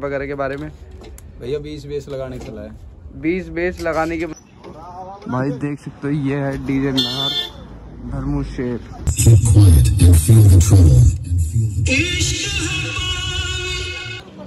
वगैरह के बारे में? भैया बीस बेस लगाने चला है बीस बेस लगाने के भाई देख सकते हो ये है डीजे नार धर्मू शेर।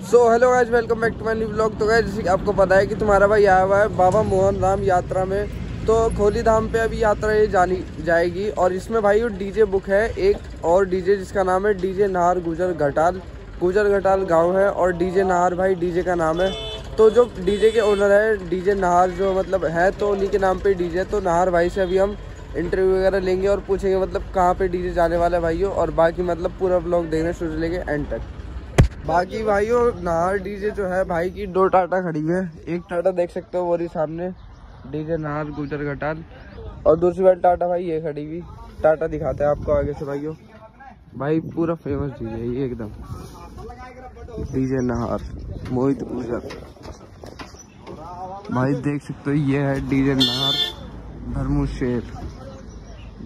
So hello guys welcome back to my new blog तो गाइस जैसे कि आपको पता है कि तुम्हारा भाई आया हुआ है बाबा मोहन राम यात्रा में। तो खोली धाम पे अभी यात्रा ये जानी जाएगी। और इसमें भाई वो डीजे बुक है एक और डीजे जिसका नाम है डीजे नाहर गुजर घटाल। गुजर घटाल गाँव है और डीजे नाहर भाई, डीजे का नाम है। तो जो डीजे के ओनर है, डीजे नाहर जो मतलब है तो उन्हीं के नाम पे डीजे तो नाहर भाई से अभी हम इंटरव्यू वगैरह लेंगे और पूछेंगे मतलब कहाँ पे डीजे जाने वाला भाइयों और बाकी मतलब पूरा ब्लॉग देखने शुरू लेके एंड तक। बाकी भाइयों, नाहर डीजे जो है भाई की दो टाटा खड़ी है। एक टाटा देख सकते हो, वो रही सामने। डीजे नाहर, गुजर घटाल। और दूसरी बार टाटा भाई ये खड़ी हुई। टाटा दिखाते हैं आपको आगे से भाइयों। भाई पूरा फ़ेमस डीजे ये एकदम। डीजे नाहर मोहित गुजर भाई देख सकते हो ये है डीजे नाहर धर्मू शेर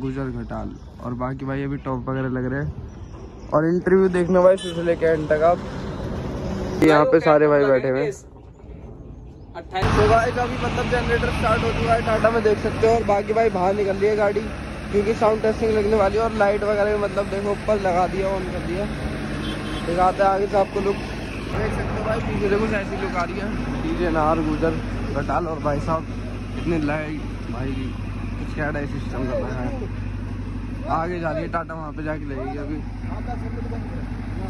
गुजर घटाल। और बाकी भाई अभी टॉप वगैरह लग रहे हैं। और इंटरव्यू देखना भाई से लेके एंड तक आप। यहाँ पे सारे भाई बैठे हुए तो भाई अभी मतलब जनरेटर स्टार्ट हो चुका है टाटा में देख सकते हो। और बाकी भाई बाहर निकल रही है गाड़ी क्योंकि साउंड टेस्टिंग लगने वाली है और लाइट वगैरह भी मतलब देखो ऊपर लगा दिया ऑन कर दिया। दिखाते हैं आगे से आपको लुक देख सकते हो भाई पीछे देखो ऐसी लुक आ रही है। डीजे नार गुजर घटाल और भाई साहब इतने लाइट भाई जी कुछ क्या सिस्टम कर रहा है। आगे जा रही है टाटा वहाँ पे जाके लगेगी अभी।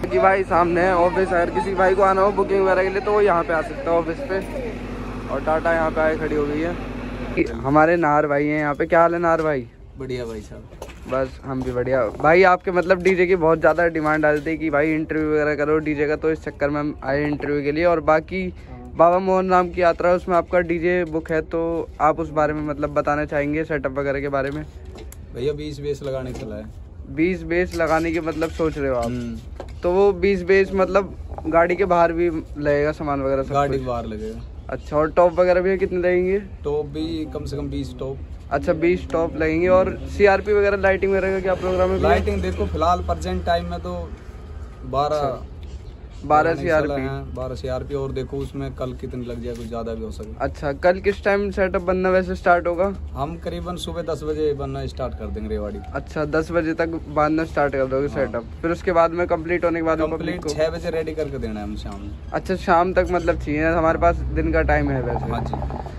कि भाई सामने है ऑफ़िस अगर किसी भाई को आना हो बुकिंग वगैरह के लिए तो वो यहाँ पे आ सकता है ऑफ़िस पे। और टाटा यहाँ पे आए खड़ी हो गई है। हमारे नार भाई हैं यहाँ पे क्या हाल है नार भाई? बढ़िया भाई साहब। बस हम भी बढ़िया। भाई आपके मतलब डीजे की बहुत ज़्यादा डिमांड आ रही थी कि भाई इंटरव्यू वगैरह करो डीजे का तो इस चक्कर में हम आए इंटरव्यू के लिए। और बाकी बाबा मोहन राम की यात्रा उसमें आपका डीजे बुक है तो आप उस बारे में मतलब बताना चाहेंगे सेटअप वगैरह के बारे में? भैया बीस बेस लगाने चला है बीस बेस लगाने के मतलब सोच रहे हो आप? हम्म, तो वो बीस बेस मतलब गाड़ी के बाहर भी लगेगा सामान वगैरह गाड़ी कुछ? बाहर लगेगा। अच्छा और टॉप वगैरह भी कितने लगेंगे? टॉप भी कम से कम बीस टॉप। अच्छा बीस टॉप लगेंगे और सीआरपी वगैरह लाइटिंग वगैरह का क्या प्रोग्राम है लाइटिंग देखो फ़िलहाल प्रेजेंट टाइम में तो बारह बारह सीआरपी बारह सी आर पी और देखो उसमें कल कितनी लग जाए कुछ ज़्यादा भी हो सके। अच्छा कल किस टाइम सेटअप बनना वैसे स्टार्ट होगा? हम करीबन सुबह दस बजे बनना स्टार्ट कर देंगे रेवाड़ी। अच्छा दस बजे तक बांधना स्टार्ट कर दोगे सेटअप फिर उसके बाद में कंप्लीट होने के बाद कंप्लीट छह बजे रेडी करके देना है हम शाम। में अच्छा शाम तक मतलब चाहिए हमारे पास दिन का टाइम है वैसे। हाँ जी।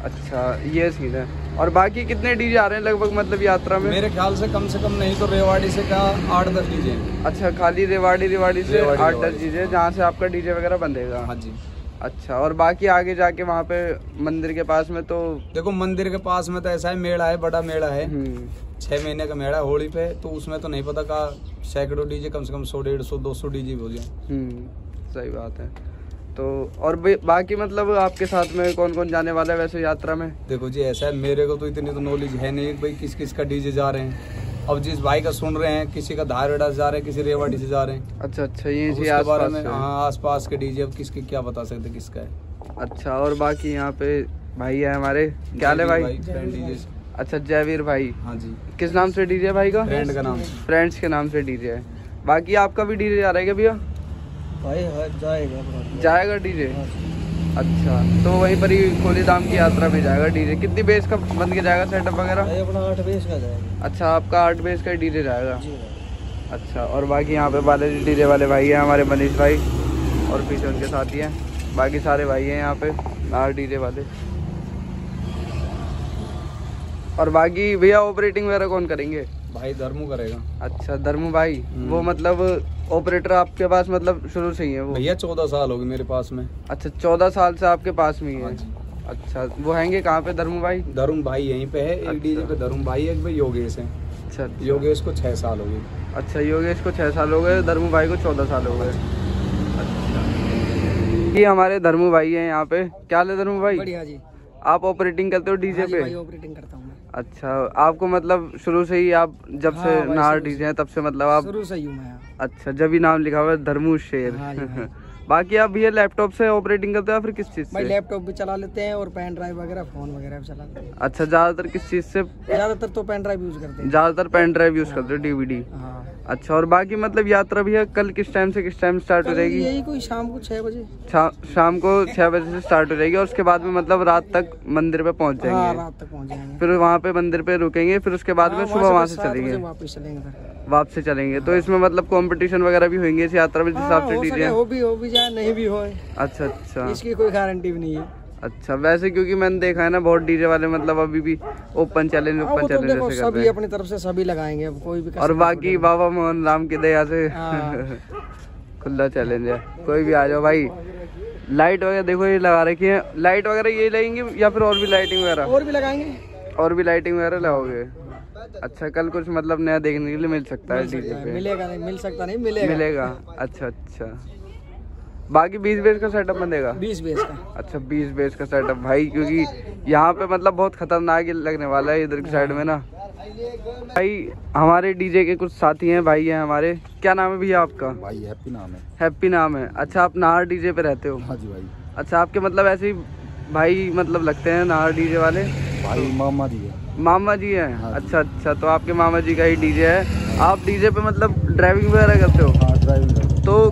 अच्छा ये सीन है। और बाकी कितने डीजे आ रहे हैं लगभग मतलब यात्रा में? मेरे ख्याल से कम से कम नहीं तो रेवाड़ी से का आठ दस डीजे अच्छा खाली रेवाड़ी रेवाड़ी से आठ दस डीजे जहाँ से आपका डीजे वगैरह बंधेगा? हाँ जी। अच्छा और बाकी आगे जाके वहाँ पे मंदिर के पास में तो देखो मंदिर के पास में तो ऐसा है मेला है बड़ा मेला है। हम्म, छह महीने का मेला होली पे तो उसमें तो नहीं पता का सैकड़ों डीजे कम से कम सौ डेढ़ सौ दो सौ डीजे हो जाए हम्म, सही बात है। तो और बाकी मतलब आपके साथ में कौन कौन जाने वाला है वैसे यात्रा में? देखो जी ऐसा है मेरे को तो इतनी तो नॉलेज है नहीं भाई किस किस का डीजे जा रहे हैं। अब जिस भाई का सुन रहे हैं किसी का धारवाड़ा से जा रहे हैं किसी रेवाड़ी से जा रहे हैं। अच्छा अच्छा ये जी उसके बारे में। हाँ। आसपास के डीजे अब किसके क्या बता सकते किसका है। अच्छा और बाकी यहाँ पे भाई है हमारे। क्या है भाई? अच्छा जयवीर भाई। हाँ जी। किस नाम से डीजे भाई का? फ्रेंड का नाम फ्रेंड्स के नाम से डीजे है। बाकी आपका भी डीजे जा रहा है क्या भैया? जाएगा जाएगा डीजे? अच्छा तो वहीं पर ही खोली धाम की यात्रा भी जाएगा डीजे। कितनी बेस का बन के जाएगा सेटअप वगैरह? अपना आठ बेस का जाएगा। अच्छा आपका आठ बेस का डीजे जाएगा? जी अच्छा और बाकी यहाँ पे बालाजी डीजे वाले भाई हैं हमारे मनीष भाई और पीछे उनके साथी हैं। बाकी सारे भाई हैं यहाँ पे आर डीजे वाले। और बाकी भैया ऑपरेटिंग वगैरह कौन करेंगे? भाई धर्मू करेगा। अच्छा धर्मू भाई हम्म। वो मतलब ऑपरेटर आपके पास मतलब शुरू से ही है वो? भैया चौदह साल हो गए मेरे पास में। अच्छा चौदह साल से आपके पास में ही हाँ? है अच्छा वो हैंगे कहाँ पे धर्मू भाई? धरुम भाई यहीं पे है एक अच्छा। डीजे पे धरुम भाई एक पे योगेश है। अच्छा अच्छा। योगेश को छह साल हो गए। अच्छा योगेश को छह साल हो गए धर्मू भाई को चौदह साल हो गए। अच्छा। ये हमारे धर्मू भाई हैं यहाँ पे। क्या हाल है धर्मू भाई? बढ़िया जी। आप ऑपरेटिंग करते हो डीजे हाँ पे? ऑपरेटिंग करता हूँ। अच्छा आपको मतलब शुरू से ही आप जब से हाँ से नार डीजे हैं तब से मतलब आप शुरू से ही हूँ मैं। अच्छा जब ही नाम लिखा हुआ है धर्मू शेर। हाँ हाँ। बाकी आप ये लैपटॉप से ऑपरेटिंग करते हैं या फिर किस चीज़ भाई से? लैपटॉप भी चला लेते हैं और पेन ड्राइव वगैरह फ़ोन वगैरह भी चला लेते हैं। अच्छा ज़्यादातर किस चीज़ से? ज़्यादातर तो पेन ड्राइव यूज़ करते हैं। ज़्यादातर पेन ड्राइव यूज़ करते हो डीवीडी। हाँ। अच्छा और बाकी मतलब यात्रा भी है कल किस टाइम से किस टाइम स्टार्ट हो जाएगी? यही कोई शाम को छह बजे। शा- शाम को छह बजे से स्टार्ट हो जाएगी और उसके बाद में मतलब रात तक मंदिर पे पहुँच हाँ जाएँगे रात तक पहुँच जाएँगे। फिर वहाँ पे मंदिर पे रुकेंगे फिर उसके बाद में हाँ, सुबह वहाँ से चलेंगे। वापस चलेंगे वापस चलेंगे तो इसमें मतलब कॉम्पिटिशन वगैरह भी होंगे इस यात्रा में जिस हाँ, हिसाब से डीजे हो। भी हो भी जाए नहीं भी हो। अच्छा अच्छा। इसकी कोई गारंटी भी नहीं है। अच्छा वैसे क्योंकि मैंने देखा है ना बहुत डीजे वाले मतलब अभी भी ओपन चैलेंज ओपन तो चैलेंज कर सभी अपनी तरफ़ से सभी लगाएँगे अब कोई भी और बाकी बाबा मोहन राम की दया से हाँ। खुला चैलेंज है। कोई भी आ जाओ भाई। लाइट वगैरह देखो ये लगा रखी है। लाइट वगैरह ये लगेंगे या फिर और भी लाइटिंग वगैरह? और भी लगाएँगे। और भी लाइटिंग वगैरह लगाओगे अच्छा कल कुछ मतलब नया देखने के लिए मिल सकता है डीजे पे। मिलेगा नहीं मिल सकता नहीं मिलेगा। मिलेगा? अच्छा अच्छा। बाकी बीस बेस का सेटअप बनेगा बीस बेस का। अच्छा बीस बेस का सेटअप भाई क्योंकि यहाँ पे मतलब बहुत खतरनाक लगने वाला है इधर की साइड में ना। भाई हमारे डीजे के कुछ साथी हैं भाई हैं हमारे। क्या नाम है भैया आपका? भाई हैप्पी नाम है। हैप्पी नाम है। अच्छा आप नाहर डीजे पे रहते हो? हाँ जी भाई। अच्छा आपके मतलब ऐसे ही भाई मतलब लगते हैं नाहर डीजे वाले? भाई मामा जी है। मामा जी हैं? हाँ अच्छा अच्छा तो आपके मामा जी का ही डीजे है। आप डीजे पे मतलब ड्राइविंग वगैरह करते हो? हाँ ड्राइविंग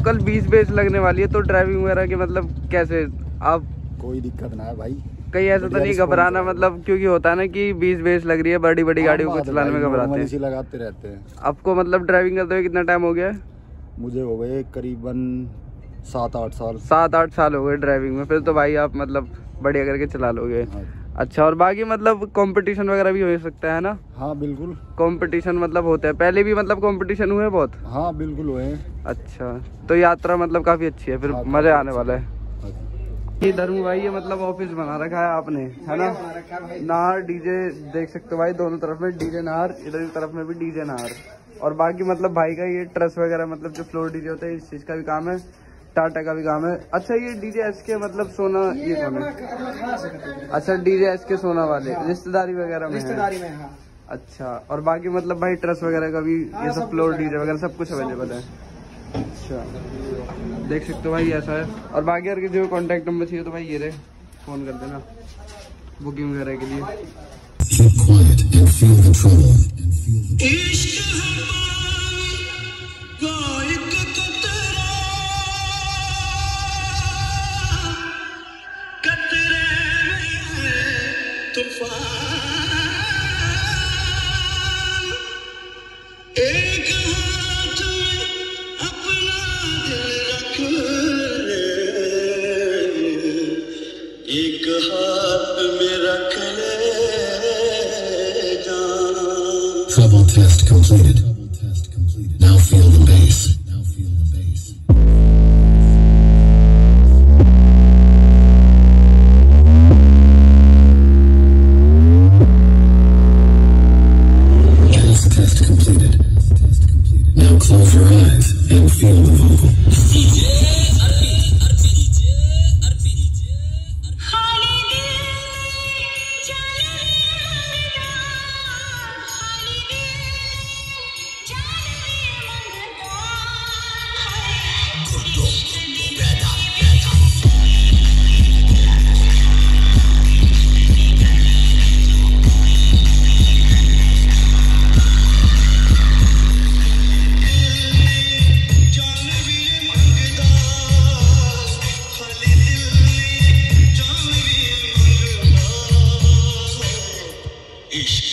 कल बीस बेस लगने वाली है तो ड्राइविंग वगैरह के मतलब कैसे? आप कोई दिक्कत ना है भाई। कहीं ऐसा तो नहीं घबराना मतलब क्योंकि होता है ना कि बीस बेस लग रही है बड़ी बड़ी गाड़ियों को है चलाने में घबराते हैं। लगाते रहते हैं। आपको मतलब ड्राइविंग करते हुए कितना टाइम हो गया? है मुझे हो गए करीबन सात आठ साल। सात आठ साल हो गए ड्राइविंग में फिर तो भाई आप मतलब बढ़िया करके चला लोगे। हाँ, अच्छा और बाकी मतलब कंपटीशन वगैरह भी हो सकता है ना? हाँ बिल्कुल। कंपटीशन मतलब होता है। पहले भी मतलब कंपटीशन हुए बहुत? हाँ बिल्कुल हुए अच्छा तो यात्रा मतलब काफ़ी अच्छी है फिर हाँ, मज़ा आने वाला है। हाँ। ये धर्म भाई ये मतलब ऑफ़िस बना रखा है आपने है ना? नार डीजे देख सकते हो भाई दोनों तरफ़ में डीजे नार इधर की तरफ़ में भी डीजे नार। और बाकी मतलब भाई का ये ट्रस वगैरह मतलब जो फ्लोर डीजे होता है इस चीज़ का भी काम है। टाटा का भी काम है। अच्छा ये डीजे एस के मतलब सोना ये कौन है? अच्छा डीजे एस के सोना वाले रिश्तेदारी वगैरह में रिश्तेदारी में हाँ। अच्छा और बाकी मतलब भाई ट्रस वगैरह का भी ये सब फ्लोर डीजे वगैरह सब कुछ अवेलेबल है। अच्छा। देख सकते हो भाई ऐसा है। और बाकी अगर किसी को कॉन्टैक्ट नंबर चाहिए तो भाई ये रहे फ़ोन कर देना। बुकिंग वगैरह के लिए। fire.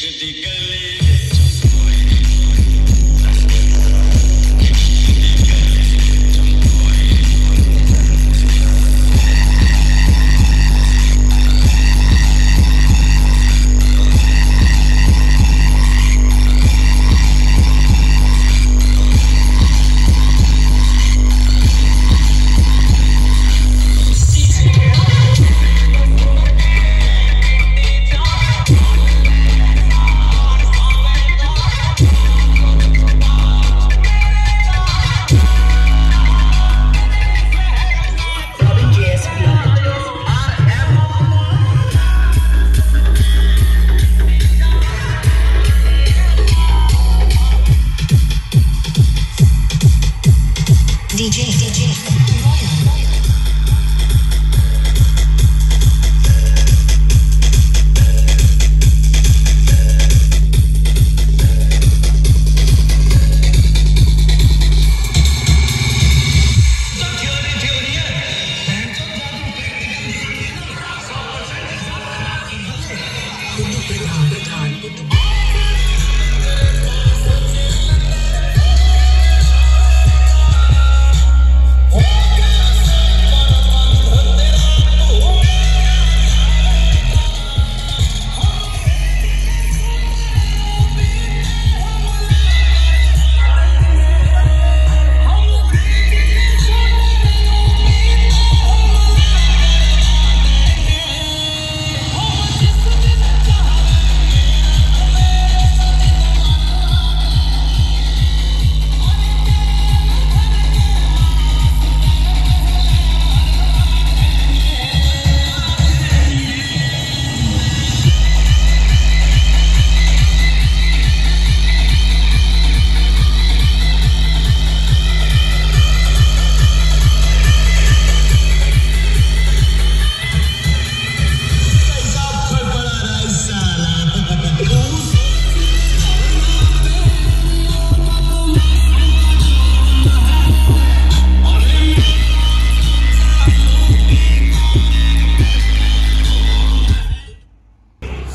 इश्क दी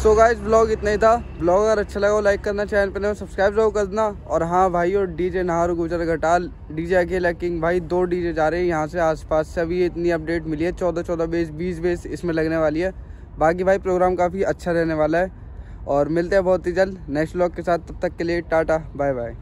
सो गाइज़ ब्लॉग इतना ही था। ब्लॉग अगर अच्छा लगा हो लाइक करना चैनल पर सब्सक्राइब ज़रूर कर देना। और हाँ भाई, और डीजे नहारू गुजर घटाल डीजे अकेला किंग भाई दो डीजे जा रहे हैं यहाँ से आसपास से। अभी इतनी अपडेट मिली है, चौदह चौदह बेस बीस बेस इसमें लगने वाली है। बाकी भाई प्रोग्राम काफ़ी अच्छा रहने वाला है। और मिलते हैं बहुत ही जल्द नेक्स्ट ब्लॉग के साथ, तब तक के लिए टाटा बाय बाय